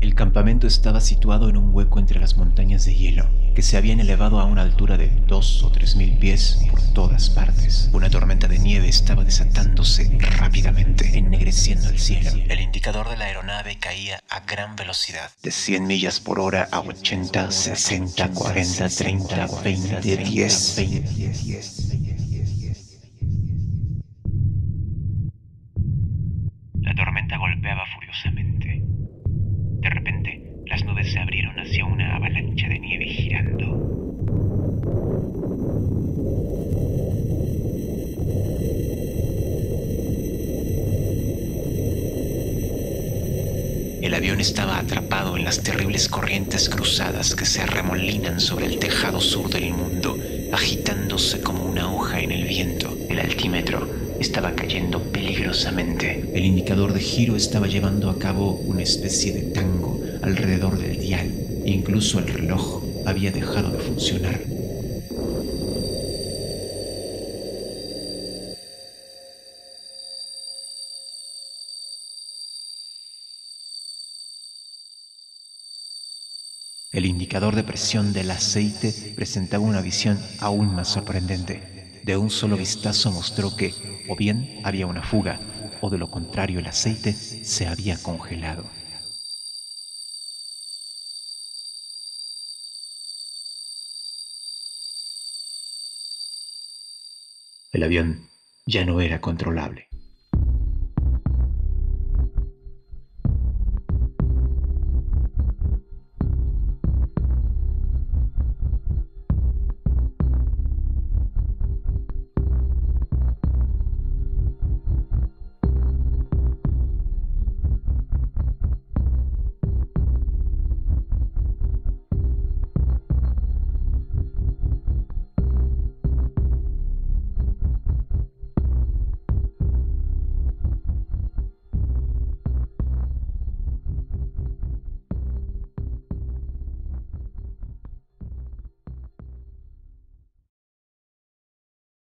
El campamento estaba situado en un hueco entre las montañas de hielo, que se habían elevado a una altura de dos o tres mil pies por todas partes. Una tormenta de nieve estaba desatándose rápidamente, ennegreciendo el cielo. El indicador de la aeronave caía a gran velocidad, de 100 millas por hora a 80, 60, 40, 30, 20, 10, 20. La tormenta golpeaba furiosamente. De repente, las nubes se abrieron hacia una avalancha de nieve girando. El avión estaba atrapado en las terribles corrientes cruzadas que se arremolinan sobre el tejado sur del mundo, agitándose como una hoja en el viento. El altímetro estaba cayendo peligrosamente. El indicador de giro estaba llevando a cabo una especie de tango alrededor del dial. Incluso el reloj había dejado de funcionar. El indicador de presión del aceite presentaba una visión aún más sorprendente. De un solo vistazo mostró que o bien había una fuga, o de lo contrario el aceite se había congelado. El avión ya no era controlable.